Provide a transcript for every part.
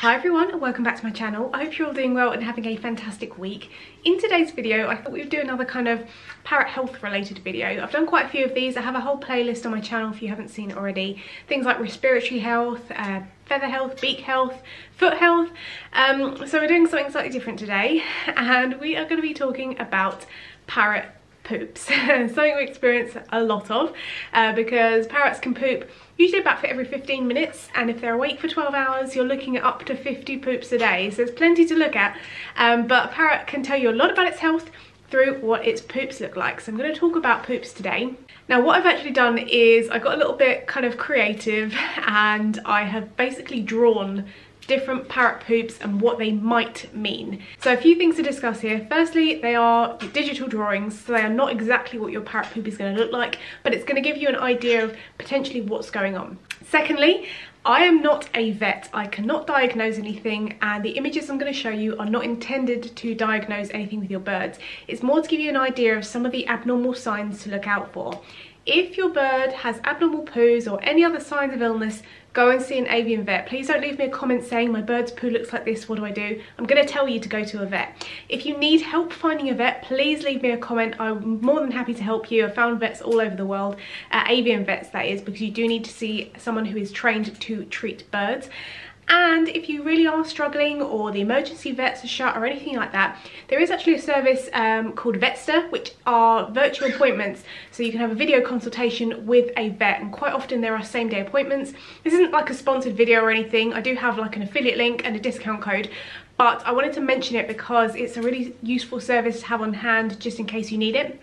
Hi everyone and welcome back to my channel. I hope you're all doing well and having a fantastic week. In today's video I thought we would do another kind of parrot health related video. I've done quite a few of these. I have a whole playlist on my channel if you haven't seen it already. Things like respiratory health, uh, feather health, beak health, foot health. Um, so we're doing something slightly different today and we are going to be talking about parrot poops. something we experience a lot of uh, because parrots can poop usually about for every 15 minutes and if they're awake for 12 hours you're looking at up to 50 poops a day so there's plenty to look at um, but a parrot can tell you a lot about its health through what its poops look like. So I'm going to talk about poops today. Now what I've actually done is I got a little bit kind of creative and I have basically drawn different parrot poops and what they might mean. So a few things to discuss here. Firstly, they are digital drawings, so they are not exactly what your parrot poop is going to look like, but it's going to give you an idea of potentially what's going on. Secondly, I am not a vet, I cannot diagnose anything and the images I'm going to show you are not intended to diagnose anything with your birds. It's more to give you an idea of some of the abnormal signs to look out for. If your bird has abnormal poos or any other signs of illness, go and see an avian vet. Please don't leave me a comment saying my bird's poo looks like this, what do I do? I'm going to tell you to go to a vet. If you need help finding a vet, please leave me a comment. I'm more than happy to help you. I've found vets all over the world, uh, avian vets that is, because you do need to see someone who is trained to treat birds. And if you really are struggling or the emergency vets are shut or anything like that, there is actually a service um, called Vetster, which are virtual appointments. So you can have a video consultation with a vet and quite often there are same day appointments. This isn't like a sponsored video or anything. I do have like an affiliate link and a discount code, but I wanted to mention it because it's a really useful service to have on hand just in case you need it.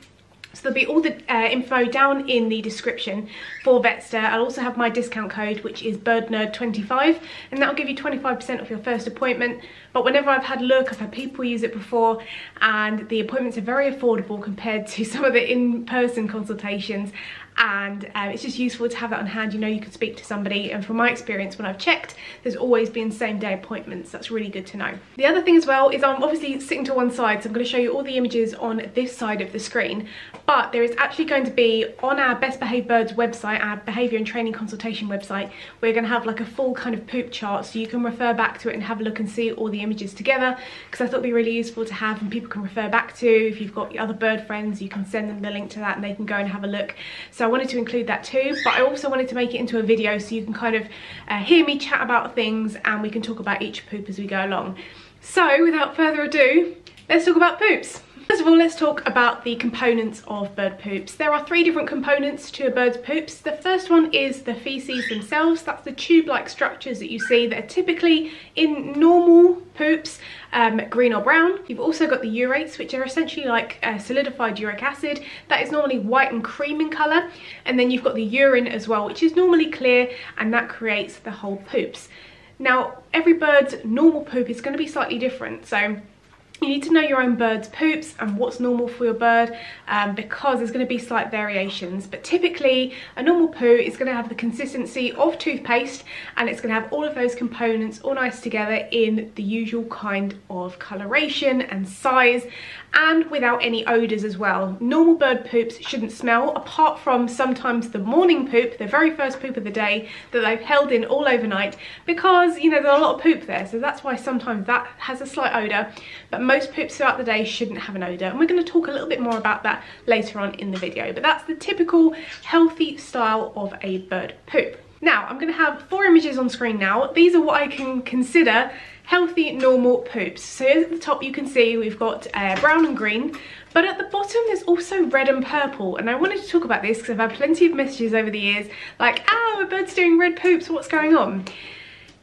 So there'll be all the uh, info down in the description for Vetster. I'll also have my discount code, which is BirdNerd25, and that'll give you 25% off your first appointment. But whenever I've had a look, I've had people use it before, and the appointments are very affordable compared to some of the in-person consultations, and um, it's just useful to have it on hand. You know you can speak to somebody and from my experience when I've checked there's always been same day appointments. That's really good to know. The other thing as well is I'm obviously sitting to one side so I'm going to show you all the images on this side of the screen. But there is actually going to be on our best behaved birds website our behavior and training consultation website we're going to have like a full kind of poop chart so you can refer back to it and have a look and see all the images together because I thought it'd be really useful to have and people can refer back to. If you've got other bird friends you can send them the link to that and they can go and have a look. So I wanted to include that too, but I also wanted to make it into a video so you can kind of uh, hear me chat about things and we can talk about each poop as we go along. So without further ado, let's talk about poops. First of all, let's talk about the components of bird poops. There are three different components to a bird's poops. The first one is the feces themselves. That's the tube-like structures that you see that are typically in normal poops, um, green or brown. You've also got the urates, which are essentially like uh, solidified uric acid. That is normally white and cream in colour. And then you've got the urine as well, which is normally clear, and that creates the whole poops. Now, every bird's normal poop is going to be slightly different. So you need to know your own bird's poops and what's normal for your bird um, because there's going to be slight variations. But typically a normal poo is going to have the consistency of toothpaste and it's going to have all of those components all nice together in the usual kind of coloration and size and without any odours as well. Normal bird poops shouldn't smell apart from sometimes the morning poop, the very first poop of the day that they've held in all overnight because you know there's a lot of poop there so that's why sometimes that has a slight odour but most poops throughout the day shouldn't have an odour and we're going to talk a little bit more about that later on in the video but that's the typical healthy style of a bird poop. Now I'm going to have four images on screen now. These are what I can consider healthy normal poops. So at the top you can see we've got uh, brown and green but at the bottom there's also red and purple and I wanted to talk about this because I've had plenty of messages over the years like ah my bird's doing red poops what's going on?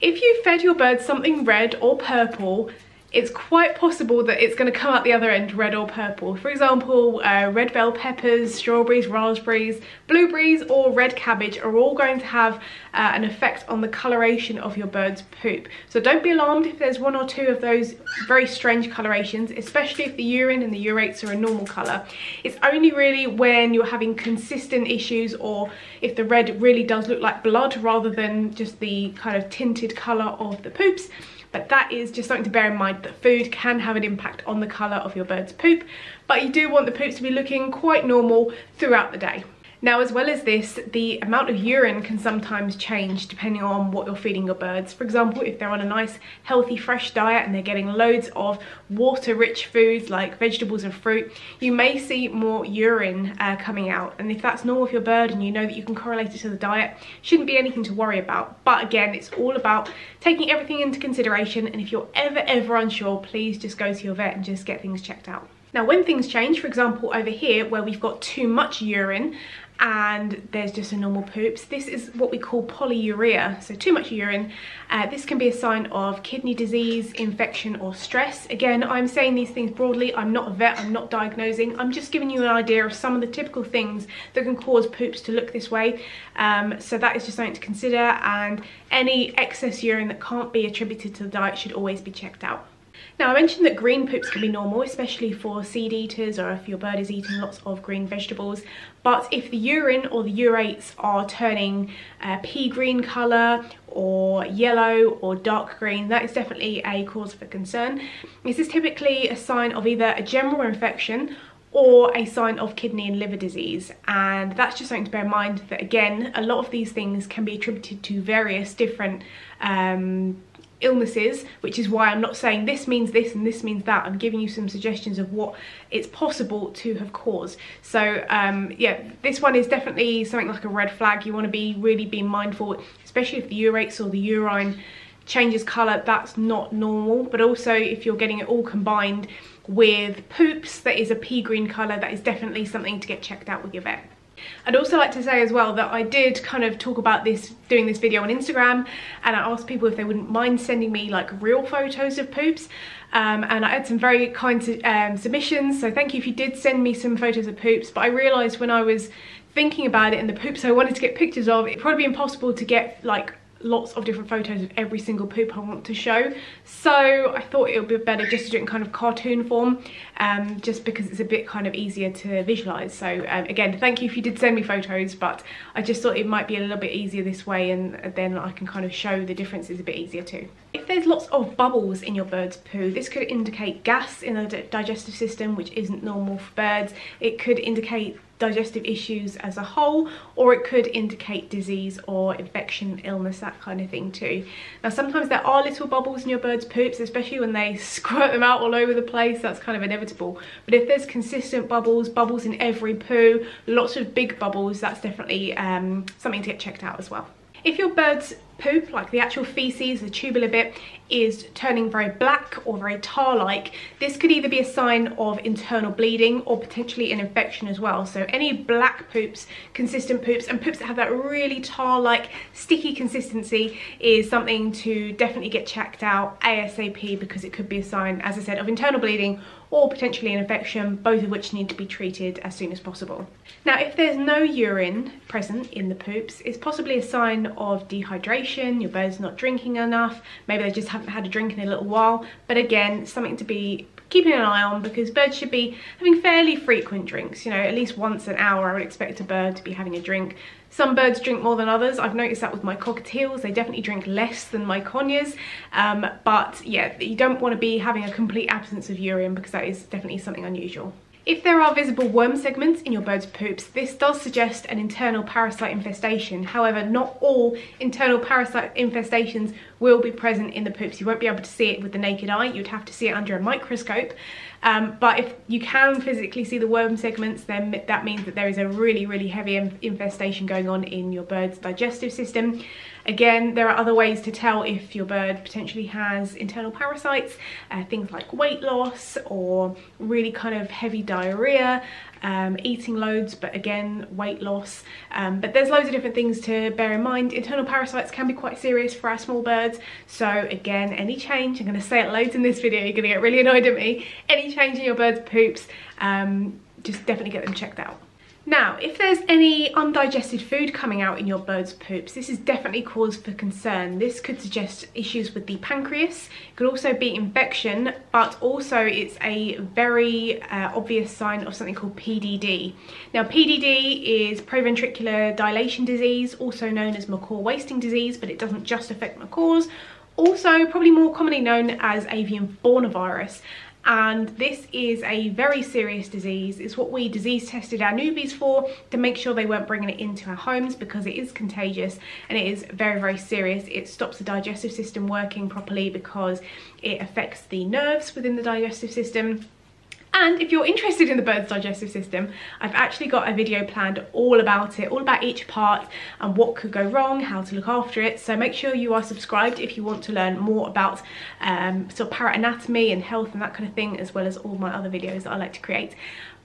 If you fed your bird something red or purple it's quite possible that it's going to come out the other end red or purple. For example, uh, red bell peppers, strawberries, raspberries, blueberries or red cabbage are all going to have uh, an effect on the coloration of your bird's poop. So don't be alarmed if there's one or two of those very strange colorations, especially if the urine and the urates are a normal colour. It's only really when you're having consistent issues or if the red really does look like blood rather than just the kind of tinted colour of the poops but that is just something to bear in mind that food can have an impact on the colour of your bird's poop but you do want the poops to be looking quite normal throughout the day. Now, as well as this, the amount of urine can sometimes change depending on what you're feeding your birds. For example, if they're on a nice, healthy, fresh diet and they're getting loads of water-rich foods like vegetables and fruit, you may see more urine uh, coming out. And if that's normal for your bird and you know that you can correlate it to the diet, shouldn't be anything to worry about. But again, it's all about taking everything into consideration. And if you're ever, ever unsure, please just go to your vet and just get things checked out. Now when things change, for example over here where we've got too much urine and there's just a normal poops. This is what we call polyuria, so too much urine. Uh, this can be a sign of kidney disease, infection or stress. Again, I'm saying these things broadly. I'm not a vet, I'm not diagnosing. I'm just giving you an idea of some of the typical things that can cause poops to look this way. Um, so that is just something to consider and any excess urine that can't be attributed to the diet should always be checked out. Now I mentioned that green poops can be normal, especially for seed eaters or if your bird is eating lots of green vegetables. But if the urine or the urates are turning uh, pea green colour or yellow or dark green, that is definitely a cause for concern. This is typically a sign of either a general infection or a sign of kidney and liver disease and that's just something to bear in mind that again a lot of these things can be attributed to various different um, illnesses, which is why I'm not saying this means this and this means that. I'm giving you some suggestions of what it's possible to have caused. So um, yeah, this one is definitely something like a red flag. You want to be really being mindful, especially if the urates or the urine changes colour, that's not normal. But also if you're getting it all combined with poops that is a pea green colour, that is definitely something to get checked out with your vet. I'd also like to say as well that I did kind of talk about this, doing this video on Instagram and I asked people if they wouldn't mind sending me like real photos of poops. Um, and I had some very kind um, submissions so thank you if you did send me some photos of poops. But I realised when I was thinking about it and the poops I wanted to get pictures of it'd probably be impossible to get like lots of different photos of every single poop I want to show. So I thought it would be better just to do it in kind of cartoon form, um, just because it's a bit kind of easier to visualize. So um, again, thank you if you did send me photos, but I just thought it might be a little bit easier this way and then I can kind of show the differences a bit easier too. If there's lots of bubbles in your bird's poo, this could indicate gas in the digestive system, which isn't normal for birds. It could indicate digestive issues as a whole or it could indicate disease or infection, illness, that kind of thing too. Now sometimes there are little bubbles in your bird's poops, especially when they squirt them out all over the place, that's kind of inevitable. But if there's consistent bubbles, bubbles in every poo, lots of big bubbles, that's definitely um, something to get checked out as well. If your bird's poop, like the actual feces, the tubular bit, is turning very black or very tar-like, this could either be a sign of internal bleeding or potentially an infection as well. So any black poops, consistent poops, and poops that have that really tar-like sticky consistency is something to definitely get checked out ASAP because it could be a sign, as I said, of internal bleeding or potentially an infection, both of which need to be treated as soon as possible. Now, if there's no urine present in the poops, it's possibly a sign of dehydration, your bird's not drinking enough, maybe they just haven't had a drink in a little while, but again, something to be keeping an eye on because birds should be having fairly frequent drinks, you know, at least once an hour I would expect a bird to be having a drink. Some birds drink more than others. I've noticed that with my cockatiels. They definitely drink less than my conures. Um, but yeah, you don't want to be having a complete absence of urine because that is definitely something unusual. If there are visible worm segments in your bird's poops, this does suggest an internal parasite infestation. However, not all internal parasite infestations will be present in the poops. You won't be able to see it with the naked eye. You'd have to see it under a microscope. Um, but if you can physically see the worm segments, then that means that there is a really, really heavy infestation going on in your bird's digestive system. Again, there are other ways to tell if your bird potentially has internal parasites, uh, things like weight loss or really kind of heavy diarrhea, um, eating loads, but again, weight loss. Um, but there's loads of different things to bear in mind. Internal parasites can be quite serious for our small birds. So again, any change, I'm gonna say it loads in this video, you're gonna get really annoyed at me. Any change in your bird's poops, um, just definitely get them checked out. Now, if there's any undigested food coming out in your bird's poops, this is definitely cause for concern. This could suggest issues with the pancreas. It could also be infection, but also it's a very uh, obvious sign of something called PDD. Now, PDD is proventricular dilation disease, also known as macaw wasting disease, but it doesn't just affect macaws. Also, probably more commonly known as avian bornavirus and this is a very serious disease. It's what we disease tested our newbies for to make sure they weren't bringing it into our homes because it is contagious and it is very, very serious. It stops the digestive system working properly because it affects the nerves within the digestive system and if you're interested in the bird's digestive system, I've actually got a video planned all about it, all about each part and what could go wrong, how to look after it. So make sure you are subscribed if you want to learn more about um, sort of parrot anatomy and health and that kind of thing, as well as all my other videos that I like to create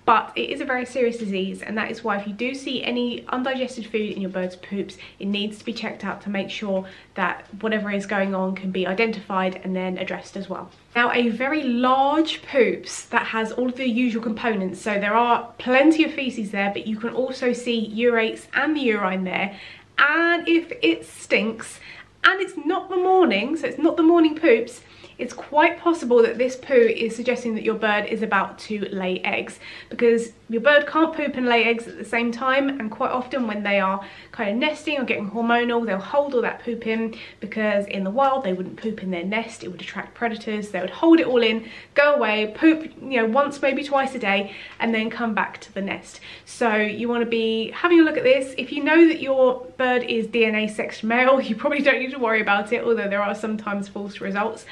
but it is a very serious disease and that is why if you do see any undigested food in your bird's poops it needs to be checked out to make sure that whatever is going on can be identified and then addressed as well. Now a very large poops that has all of the usual components so there are plenty of feces there but you can also see urates and the urine there and if it stinks and it's not the morning so it's not the morning poops it's quite possible that this poo is suggesting that your bird is about to lay eggs because your bird can't poop and lay eggs at the same time and quite often when they are kind of nesting or getting hormonal they'll hold all that poop in because in the wild they wouldn't poop in their nest. It would attract predators. They would hold it all in go away poop you know once maybe twice a day and then come back to the nest. So you want to be having a look at this. If you know that your bird is DNA sexed male you probably don't need to worry about it although there are sometimes false results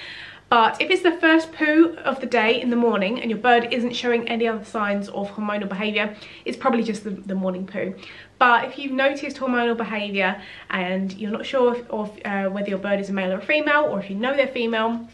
but if it's the first poo of the day in the morning and your bird isn't showing any other signs of hormonal behaviour, it's probably just the, the morning poo. But if you've noticed hormonal behaviour and you're not sure of uh, whether your bird is a male or a female, or if you know they're female,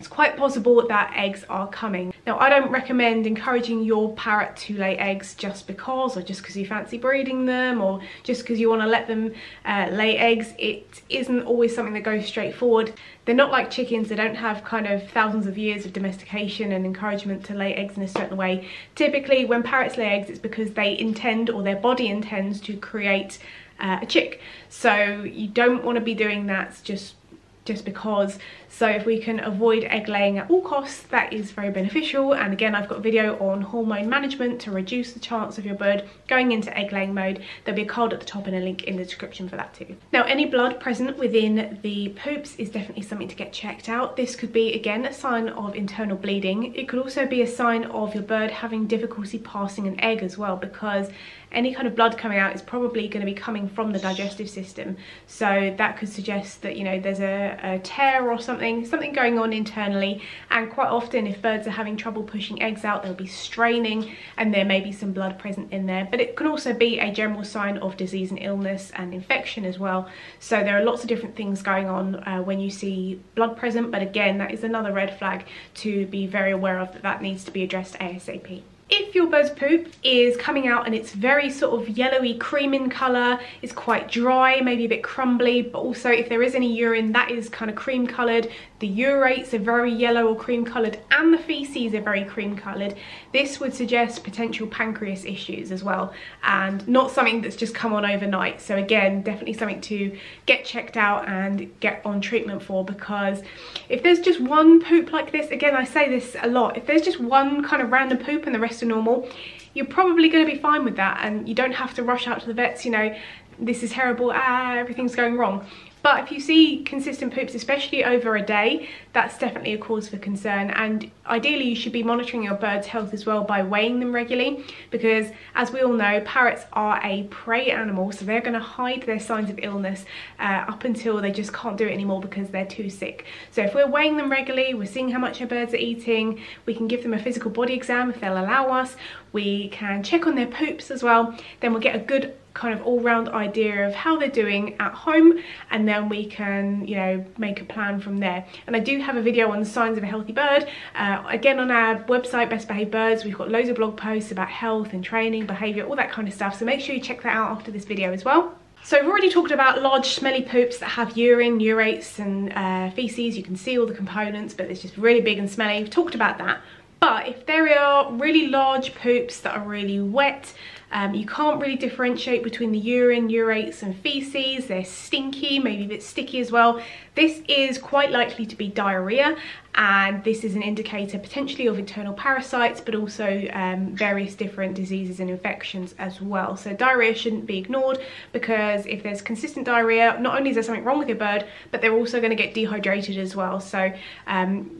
it's quite possible that eggs are coming. Now I don't recommend encouraging your parrot to lay eggs just because or just because you fancy breeding them or just because you want to let them uh, lay eggs. It isn't always something that goes straight forward. They're not like chickens, they don't have kind of thousands of years of domestication and encouragement to lay eggs in a certain way. Typically when parrots lay eggs it's because they intend or their body intends to create uh, a chick. So you don't want to be doing that just just because so if we can avoid egg laying at all costs that is very beneficial. And again I've got a video on hormone management to reduce the chance of your bird going into egg laying mode. There'll be a card at the top and a link in the description for that too. Now any blood present within the poops is definitely something to get checked out. This could be again a sign of internal bleeding. It could also be a sign of your bird having difficulty passing an egg as well because any kind of blood coming out is probably going to be coming from the digestive system. So that could suggest that you know there's a, a, tear or something something going on internally. And quite often if birds are having trouble pushing eggs out they'll be straining and there may be some blood present in there. But it can also be a general sign of disease and illness and infection as well. So there are lots of different things going on uh, when you see blood present. But again that is another red flag to be very aware of that that needs to be addressed ASAP. If your bird's poop is coming out and it's very sort of yellowy cream in colour, it's quite dry, maybe a bit crumbly, but also if there is any urine that is kind of cream coloured, the urates are very yellow or cream coloured and the feces are very cream coloured, this would suggest potential pancreas issues as well and not something that's just come on overnight. So again, definitely something to get checked out and get on treatment for because if there's just one poop like this, again I say this a lot, if there's just one kind of random poop and the rest to normal, you're probably going to be fine with that and you don't have to rush out to the vets, you know, this is terrible, ah, everything's going wrong. But if you see consistent poops, especially over a day, that's definitely a cause for concern. And ideally you should be monitoring your bird's health as well by weighing them regularly because as we all know, parrots are a prey animal, so they're gonna hide their signs of illness uh, up until they just can't do it anymore because they're too sick. So if we're weighing them regularly, we're seeing how much our birds are eating, we can give them a physical body exam if they'll allow us, we can check on their poops as well, then we'll get a good kind of all-round idea of how they're doing at home and then we can you know make a plan from there and I do have a video on the signs of a healthy bird uh, again on our website best behaved birds we've got loads of blog posts about health and training behavior all that kind of stuff so make sure you check that out after this video as well so we've already talked about large smelly poops that have urine, urates and uh, feces. You can see all the components, but it's just really big and smelly. We've talked about that. But if there are really large poops that are really wet, um, you can't really differentiate between the urine, urates and feces. They're stinky, maybe a bit sticky as well. This is quite likely to be diarrhea and this is an indicator potentially of internal parasites but also um, various different diseases and infections as well. So diarrhea shouldn't be ignored because if there's consistent diarrhea, not only is there something wrong with your bird, but they're also going to get dehydrated as well. So um,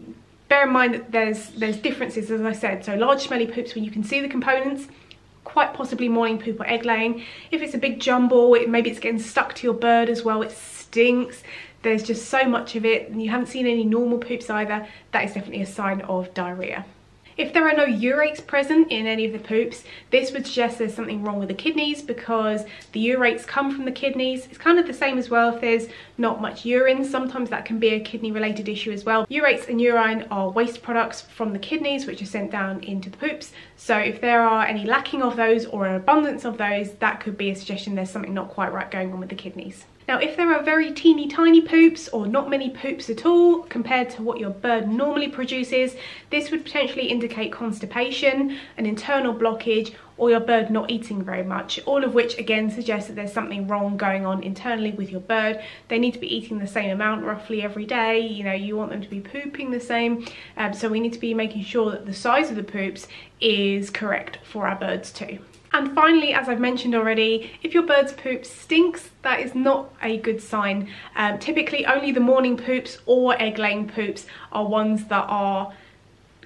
bear in mind that there's there's differences as I said. So large smelly poops when you can see the components quite possibly morning poop or egg laying. If it's a big jumble it, maybe it's getting stuck to your bird as well it stinks. There's just so much of it. And you haven't seen any normal poops either. That is definitely a sign of diarrhea if there are no urates present in any of the poops, this would suggest there's something wrong with the kidneys because the urates come from the kidneys. It's kind of the same as well if there's not much urine. Sometimes that can be a kidney related issue as well. Urates and urine are waste products from the kidneys which are sent down into the poops. So if there are any lacking of those or an abundance of those, that could be a suggestion there's something not quite right going on with the kidneys. Now if there are very teeny tiny poops or not many poops at all compared to what your bird normally produces, this would potentially indicate constipation, an internal blockage or your bird not eating very much, all of which again suggests that there's something wrong going on internally with your bird. They need to be eating the same amount roughly every day, you know, you want them to be pooping the same, um, so we need to be making sure that the size of the poops is correct for our birds too. And finally, as I've mentioned already, if your bird's poop stinks, that is not a good sign. Um, typically only the morning poops or egg laying poops are ones that are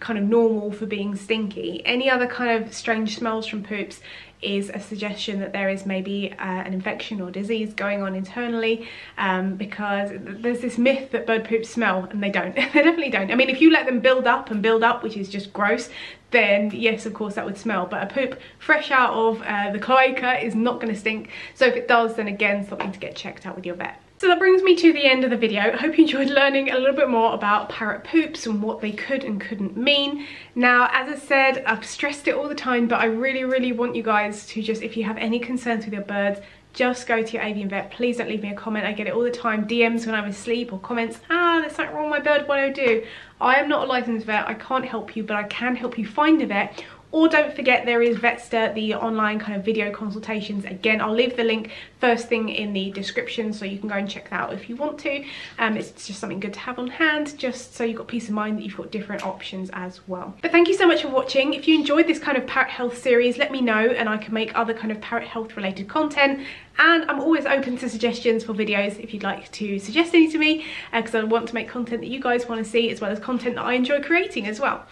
kind of normal for being stinky. Any other kind of strange smells from poops is a suggestion that there is maybe uh, an infection or disease going on internally um, because there's this myth that bird poops smell and they don't. they definitely don't. I mean, if you let them build up and build up, which is just gross, then yes, of course that would smell. But a poop fresh out of uh, the cloaca is not going to stink. So if it does, then again, something to get checked out with your vet. So that brings me to the end of the video. I hope you enjoyed learning a little bit more about parrot poops and what they could and couldn't mean. Now, as I said, I've stressed it all the time, but I really, really want you guys to just, if you have any concerns with your birds, just go to your avian vet. Please don't leave me a comment. I get it all the time. DMs when I'm asleep or comments, ah, there's something wrong with my bird, what do I do? I am not a licensed vet. I can't help you, but I can help you find a vet or don't forget there is Vetster, the online kind of video consultations. Again, I'll leave the link first thing in the description so you can go and check that out if you want to. Um, it's just something good to have on hand just so you've got peace of mind that you've got different options as well. But thank you so much for watching. If you enjoyed this kind of parrot health series, let me know and I can make other kind of parrot health related content and I'm always open to suggestions for videos if you'd like to suggest any to me because uh, I want to make content that you guys want to see as well as content that I enjoy creating as well.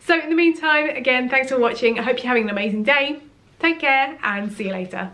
So in the meantime, again, thanks for watching. I hope you're having an amazing day. Take care and see you later.